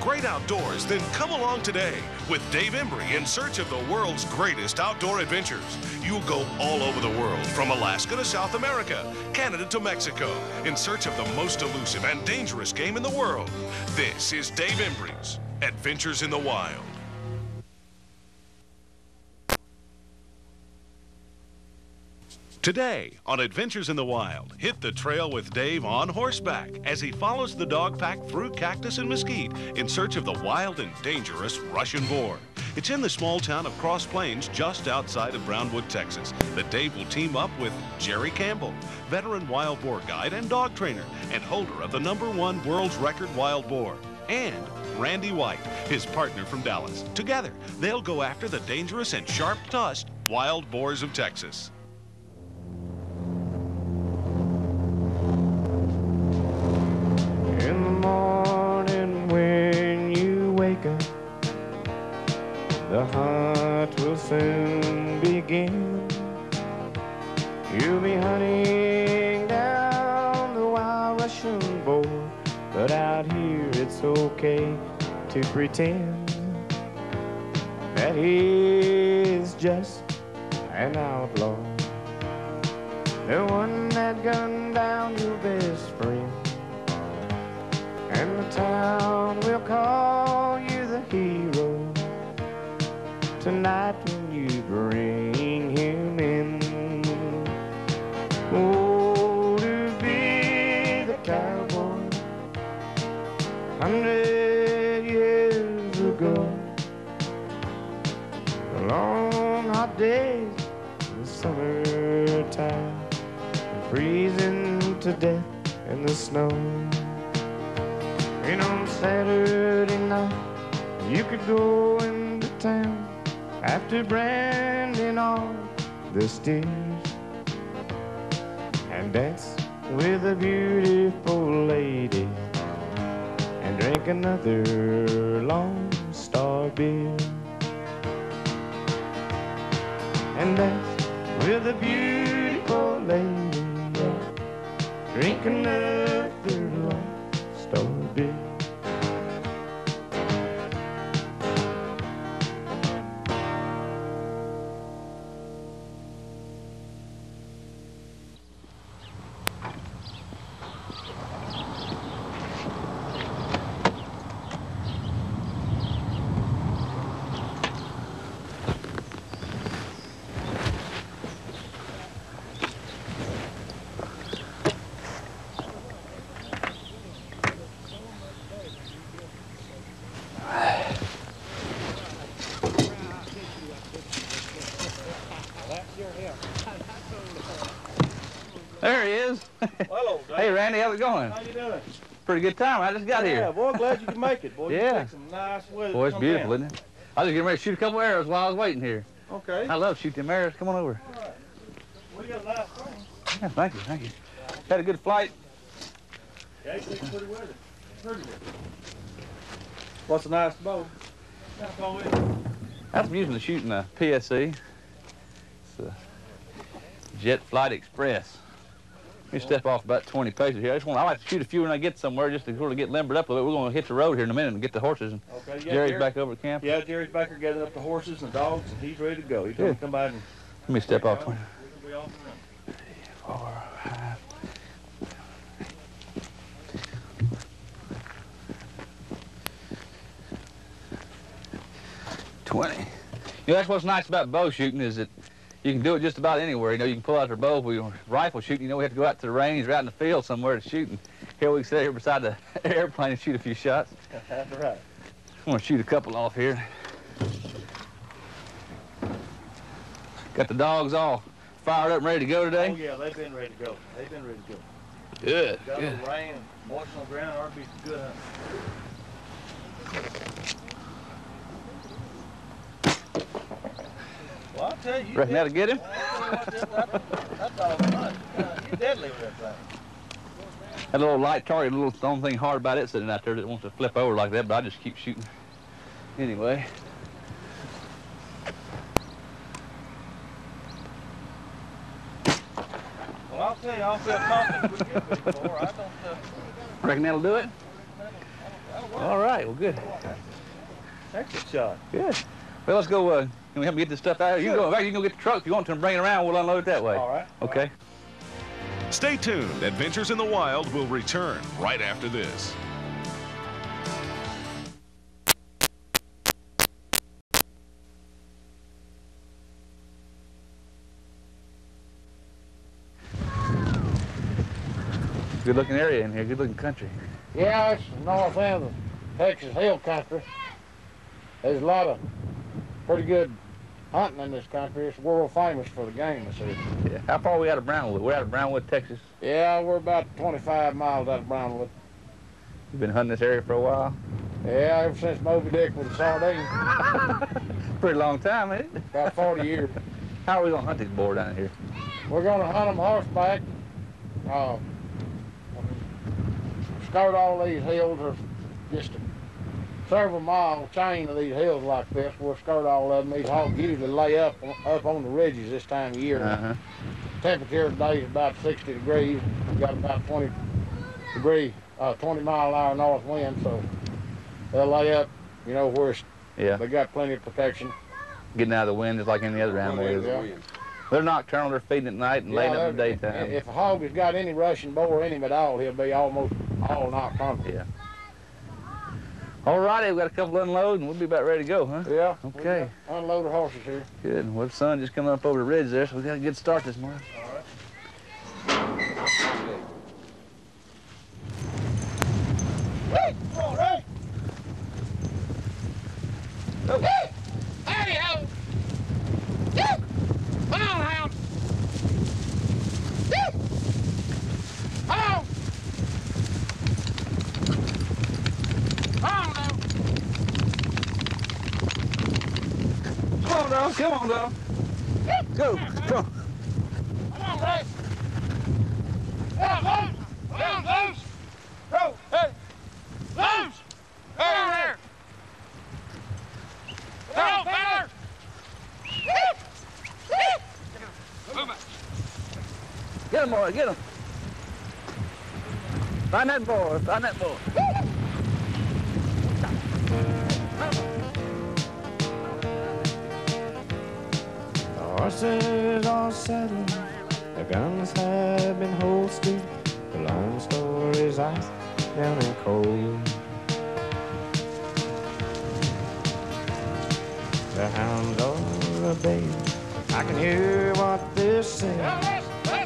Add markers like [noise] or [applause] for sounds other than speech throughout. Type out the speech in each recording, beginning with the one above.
great outdoors, then come along today with Dave Embry in search of the world's greatest outdoor adventures. You'll go all over the world, from Alaska to South America, Canada to Mexico, in search of the most elusive and dangerous game in the world. This is Dave Embry's Adventures in the Wild. Today on Adventures in the Wild, hit the trail with Dave on horseback as he follows the dog pack through cactus and mesquite in search of the wild and dangerous Russian boar. It's in the small town of Cross Plains just outside of Brownwood, Texas, that Dave will team up with Jerry Campbell, veteran wild boar guide and dog trainer, and holder of the number one world's record wild boar, and Randy White, his partner from Dallas. Together, they'll go after the dangerous and sharp-tusked wild boars of Texas. The hunt will soon begin. You'll be hunting down the wild Russian boar, but out here it's okay to pretend that he's just an outlaw. The one that gunned down your best friend. And the town will call tonight when you bring him in. Oh, to be the cowboy hundred years ago. The long hot days in the summertime, freezing to death in the snow. And on Saturday night, you could go into town after branding all the steers and dance with a beautiful lady. And drink another Lone Star beer. And dance with a beautiful lady. Drink another Lone Star beer. There he is. Hello, [laughs] Dave. hey, Randy, how's it going? How you doing? Pretty good time. I just got Yeah, here. Yeah, boy, glad you could make it, boy. Yeah. some nice weather. Boy, it's beautiful, down. isn't it? I was just getting ready to shoot a couple arrows while I was waiting here. Okay. I love shooting them arrows. Come on over. We got a nice. Yeah, thank you, thank you. Had a good flight. Yeah, it's pretty weather. Pretty good. What's a nice bow? That's is it? I'm using to shooting a PSE. A Jet Flight Express. Let me step off about 20 paces here. I just want, I like to shoot a few when I get somewhere just to sort of get limbered up a little bit. We're going to hit the road here in a minute and get the horses. And Okay, yeah. Jerry's Jerry- back over at camp. Yeah, Jerry's back there gathering up the horses and the dogs, and he's ready to go. He's going to come by and Let me step off 20. we'll be off four, five. Twenty. You know, that's what's nice about bow shooting is that you can do it just about anywhere. You know, you can pull out your bow. If we rifle shooting, you know, we have to go out to the range or out in the field somewhere to shoot. And here we can sit here beside the [laughs] airplane and shoot a few shots. That's right. I'm gonna shoot a couple off here. Got the dogs all fired up and ready to go today? Oh, yeah, they've been ready to go. They've been ready to go. Good. Got Good. rain and moisture on the ground. To be good hunting. Well, I'll tell you. Reckon that'll get him? That's all fun. You deadly with that thing. That little light target, little the only thing hard about it sitting out there that wants to flip over like that, but I just keep shooting. Anyway, Well, I'll tell you, I'll feel confident we get before. I don't, uh, reckon that'll do it? that'll All right, well, good. Excellent shot. Good. Well, let's go. Uh, can we help me get this stuff out? You can go. In fact, you can go get the truck if you want to and bring it around. We'll unload it that way. All right. Okay. Stay tuned. Adventures in the Wild will return right after this. Good looking area in here. Good looking country. Yeah, it's north end of Texas Hill Country. There's a lot of pretty good hunting in this country. It's world famous for the game, I see. Yeah. How far are we out of Brownwood? We're out of Brownwood, Texas. Yeah, we're about 25 miles out of Brownwood. You've been hunting this area for a while. Yeah, ever since Moby Dick was a sardine, [laughs] Pretty long time, ain't it? about 40 years. [laughs] How are we gonna hunt these boar down here? We're gonna hunt them horseback. Uh, skirt all these hills. There's just a several mile chain of these hills like this. We'll skirt all of them. These hogs usually lay up up on the ridges this time of year. Uh-huh. Temperature today is about 60 degrees. We got about 20 degree, uh, 20 mile an hour north wind, so they'll lay up. You know where it's, Yeah. they got plenty of protection. Getting out of the wind is like any other animal is. Yeah. They're nocturnal. They're feeding at night and laying up in the daytime. If a hog has got any Russian boar in him at all, he'll be almost all nocturnal. Yeah. All righty, we've got a couple unload and we'll be about ready to go, huh? Yeah. Okay. Unload the horses here. Good. Well, the sun just coming up over the ridge there, so we got a good start this morning. Hey, ho! Come on, hound! Come on! Come on, now! Come on. Come on. Go. Come on. Come on, Ray! Yeah, loose! Down, loose! Go! Hey! Loose! Come on there! Go, feller! Get him, boy. Get him. Find that boy. Find that boy. Horses are saddled, the guns have been holstered. The Lone Star's ice down and cold. The hounds are a. I can hear what they're saying.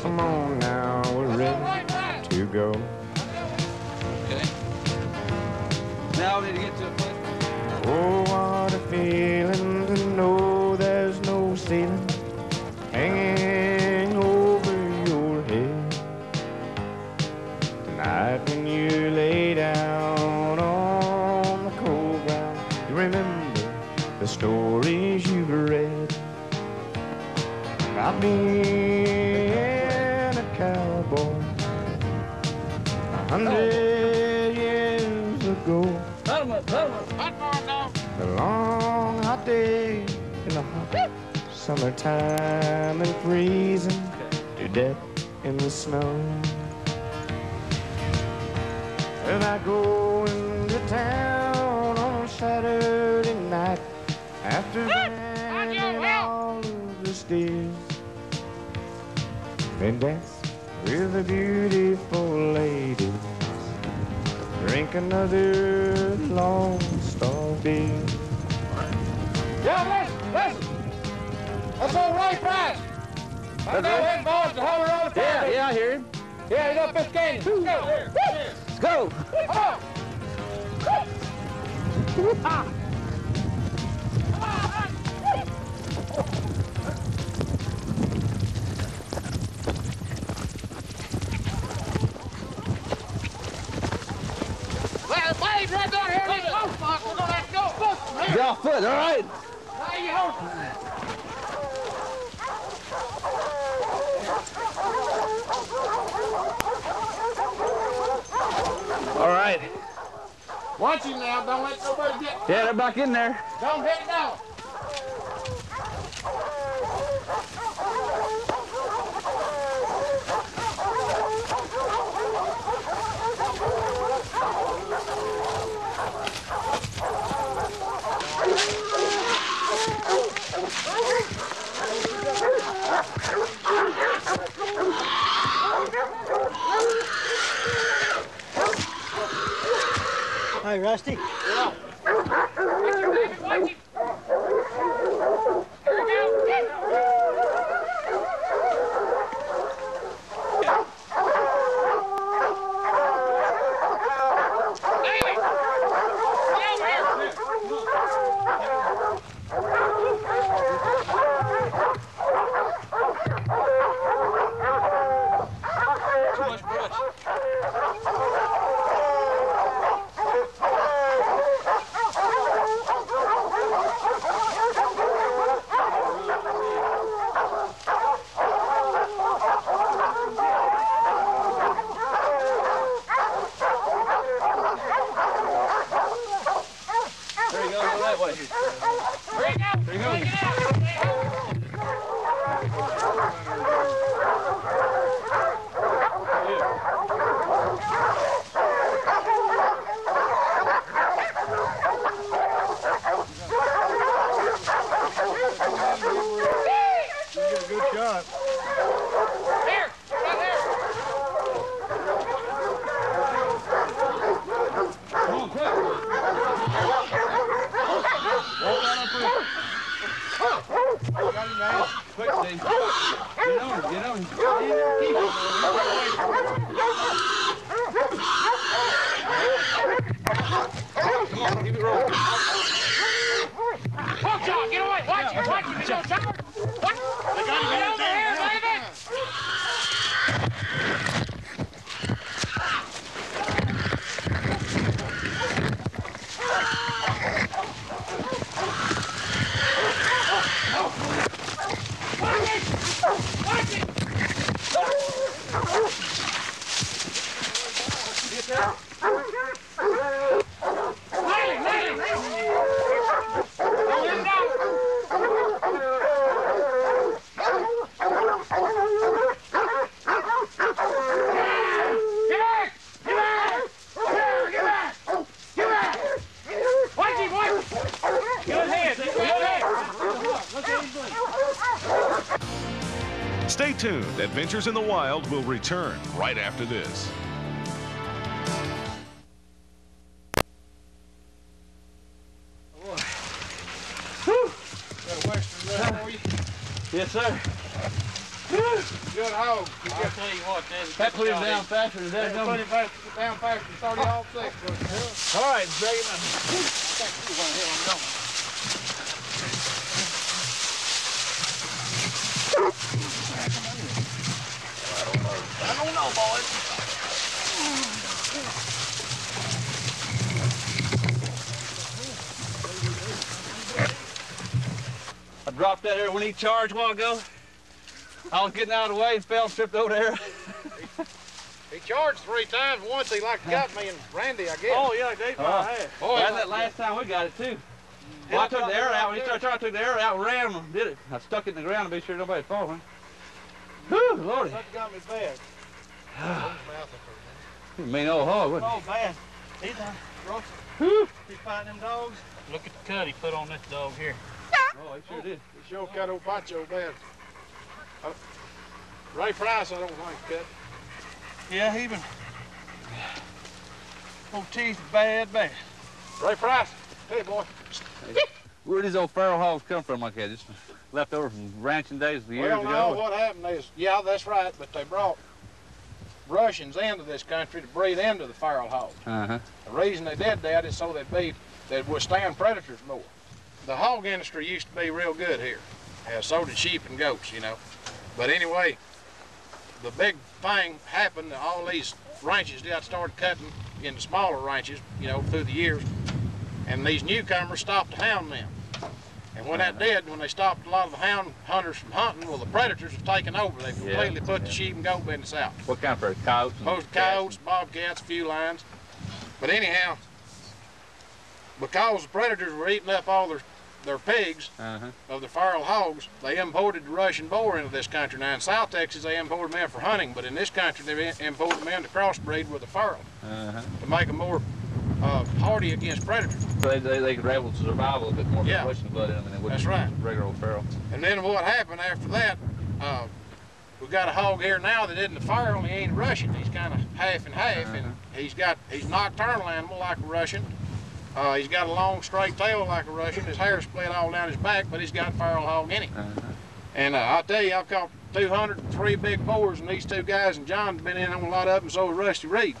Come on now, we're ready to go. Okay. Now we need to get to a place. Oh, what a feeling stories you've read about being a cowboy a hundred years ago. Cut him up. Cut him up. Hot farm dog! The long hot day in the hot summertime and freezing to death in the snow. And I go after branding all of the steers. Then dance with the beautiful ladies. Drink another Lone Star beer. Yeah, listen, listen! Let's go right fast! Let's go ahead, boys, to hold the Yeah, yeah, I hear him. Yeah, he's up this canyon. Let's go. Let's go. Come on. Well, off foot. All right. How you hold? All right. Watch him now. Don't let nobody get. Yeah, they're back in there. Don't hit it down. Hi, Rusty. Good shot. Come on, quick. Quick, Steve. Get on, get on. Keep it. Come on, keep it rolling. Watch out! Get away! Watch it! Watch it! Get on, Tower! What? Get over here, David! Watch it! Watch it! Lily, Lily! Don't let him down! Get back! Get back! Here, Get back! Get back! Watch him, watch him! Good head, good head! Stay tuned. Adventures in the Wild will return right after this. You. Yes, sir. Good hog. I'll tell you what. That down faster that. Back, down faster than 30 ought six. All right, drag him out. I dropped that there when he charged a while ago. I was getting out of the way and fell tripped over there. He charged three times. Once he like got me and Randy, I guess. Oh, yeah, they Oh. Uh-huh. had. boy, That's that last time we got it too. Well, I took the arrow out. When he started trying, I took the arrow out, ran, did it. I stuck it in the ground to be sure nobody fall. Huh? Whew, lordy. That got me bad. Mean old hog, wasn't Oh, bad. He's done. Ross, Whew. he's fighting them dogs. Look at the cut he put on this dog here. he? Oh, he sure did. He sure cut old Pancho bad. Uh, Ray Price, I don't like cut. Yeah, he been. Oh, teeth bad, bad. Ray Price, hey boy. Hey. Where did these old feral hogs come from like that? Just left over from ranching days years ago? Well, ago? no, what happened is, yeah, that's right, but they brought Russians into this country to breed into the feral hog. Uh-huh. The reason they did that is so they'd be, they'd withstand predators more. The hog industry used to be real good here. Uh, so did sheep and goats, you know. But anyway, the big thing happened, all these ranches got started cutting into smaller ranches, you know, through the years. And these newcomers stopped to hound them. And when that did, when they stopped a lot of the hound hunters from hunting, well, the predators have taken over. They've Yeah, completely put the sheep and goat business out. What kind for coyotes? and Most coyotes, bobcats, a few lions. But anyhow, because the predators were eating up all their, their pigs Uh-huh. of the feral hogs, they imported the Russian boar into this country. Now in South Texas, they imported them in for hunting, but in this country, they imported them in to crossbreed with the feral Uh-huh. to make them more uh, hardy against predators. So they, they, they could able to survive a little bit more Yeah. by pushing blood in them than they would That's right. regular old feral. And then what happened after that, uh, we got a hog here now that isn't a feral, he ain't Russian. He's kind of half and half, and he's got he's nocturnal animal like a Russian, Uh, he's got a long straight tail like a Russian. His hair split all down his back, but he's got feral hog in him. Uh-huh. And uh, I'll tell you, I've caught 203 big boars, and these two guys and John's been in on a lot of them, so has Rusty Reed.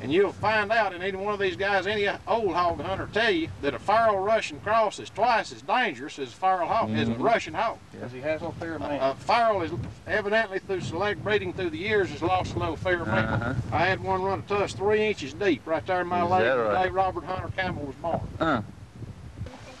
And you'll find out in any one of these guys, any old hog hunter tell you that a feral Russian cross is twice as dangerous as a feral hog, as a Mhm. Russian hog. Because he has no fear of man. Uh, feral is evidently through select breeding through the years has lost a little fear of man. Uh-huh. I had one run a tusk three inches deep right there in my Is lake that the day Robert Hunter Campbell was born. Uh,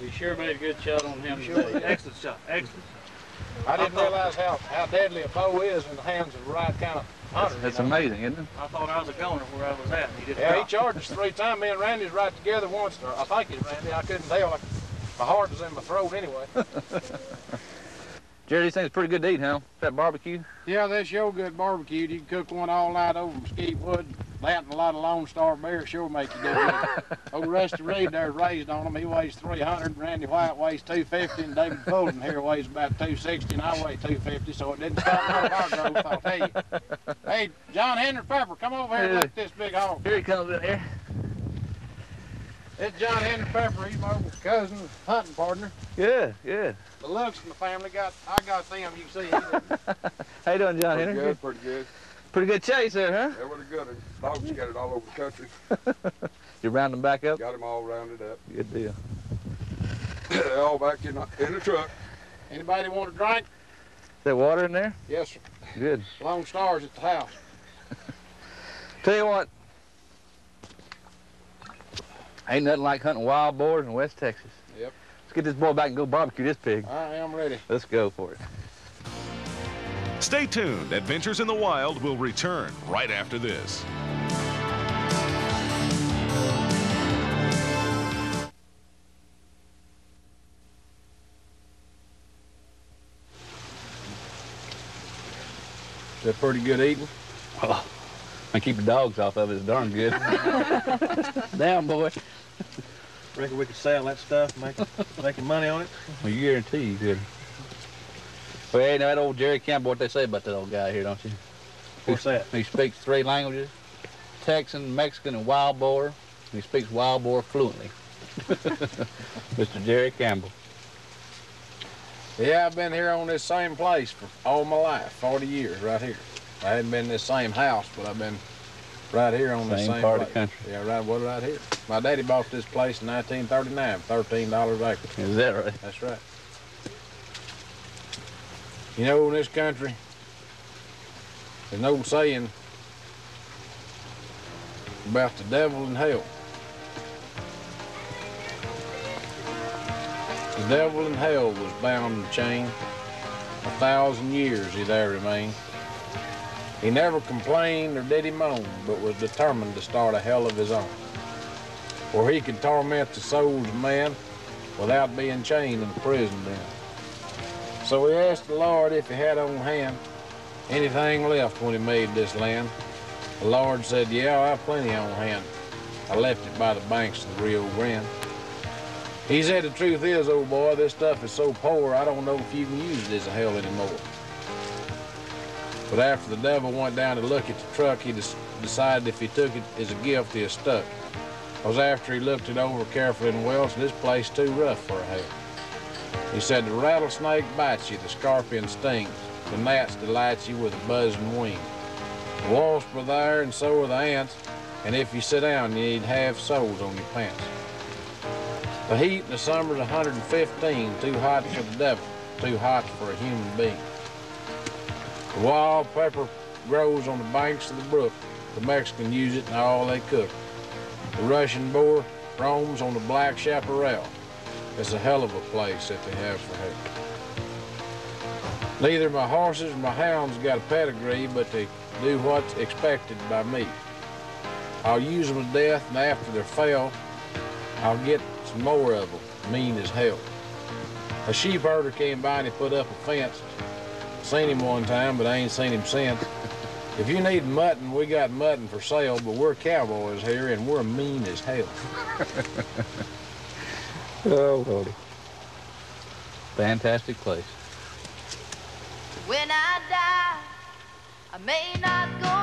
we sure made a good shot on him today. Excellent shot. Excellent. I didn't realize how, how deadly a bow is in the hands of the right kind of hunter. It's you know? amazing, isn't it? I thought I was a goner where I was at. and He just Yeah, he charged us three times. Me and Randy's right together once. Or I think it's Randy. I couldn't tell. Like, my heart was in my throat anyway. [laughs] Jerry, these things pretty good to eat, huh? That barbecue? yeah, this sure good barbecued. You can cook one all night over mesquite wood. That and a lot of Lone Star beer sure make you do good. [laughs] Old Rusty Reed there raised on him. He weighs 300. Randy White weighs 250. And David Fulton here weighs about 260. And I weigh 250. So it didn't stop none of our growth, I'll tell you. Hey, John Henry Pepper, come over here and look at this big hog. Here he comes in here. It's John Henry Pepper. He's my cousin, hunting partner. Yeah, yeah. The looks in the family got, I got them, you can see. [laughs] How you doing, John Pretty Henry? good, pretty good. Pretty good chase there, huh? Yeah, pretty good. Dogs got it all over the country. [laughs] You round them back up? Got them all rounded up. Good deal. They're all back in the, in the truck. Anybody want a drink? Is there water in there? Yes, sir. Good. Long Stars at the house. [laughs] Tell you what, ain't nothing like hunting wild boars in West Texas. Yep. Let's get this boy back and go barbecue this pig. I am ready. Let's go for it. Stay tuned. Adventures in the Wild will return right after this. They're pretty good eating. And keep the dogs off of it. It's darn good. [laughs] Down, boy. Reckon we could sell that stuff, make making money on it. Well, you guarantee you could. Well, you know that old Jerry Campbell, what they say about that old guy here, don't you? What's that? He speaks three languages, Texan, Mexican, and wild boar. He speaks wild boar fluently. [laughs] Mr. Jerry Campbell. Yeah, I've been here on this same place for all my life, 40 years, right here. I hadn't been in this same house, but I've been right here on this Same same part of the country. Yeah, right, well, right here. My daddy bought this place in 1939, $13 an acre. Is that right? That's right. You know, in this country, there's an old saying about the devil in hell. The devil in hell was bound and chained. A thousand years he there remained. He never complained or did he moan, but was determined to start a hell of his own, where he could torment the souls of men without being chained in prison then. So we asked the Lord if he had on hand anything left when he made this land. The Lord said, Yeah, I have plenty on hand. I left it by the banks of the Rio Grande. He said, The truth is, old boy, this stuff is so poor, I don't know if you can use it as a hell anymore. But after the devil went down to look at the truck, he decided if he took it as a gift, he stuck. Because after he looked it over carefully and well, this place too rough for a hell. He said, the rattlesnake bites you, the scorpion stings, the gnats delights you with a buzzing wing. The wasps are there and so are the ants, and if you sit down, you need half soles on your pants. The heat in the summer's 115, too hot for the devil, too hot for a human being. The wild pepper grows on the banks of the brook. The Mexicans use it in all they cook. The Russian boar roams on the black chaparral. It's a hell of a place that they have for hell. Neither my horses or my hounds got a pedigree, but they do what's expected by me. I'll use them to death, and after they're fell, I'll get some more of them, mean as hell. A sheep herder came by and he put up a fence. Seen him one time, but I ain't seen him since. If you need mutton, we got mutton for sale, but we're cowboys here and we're mean as hell. [laughs] Oh, Lordy. Fantastic place. When I die, I may not go